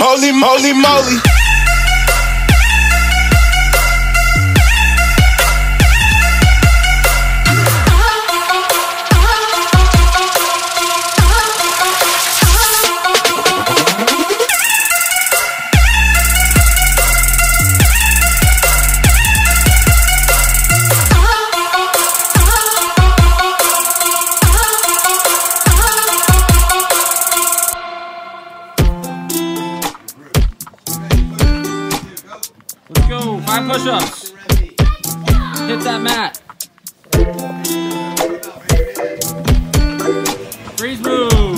moly, moly, moly. Five push ups. Hit that mat. Freeze move.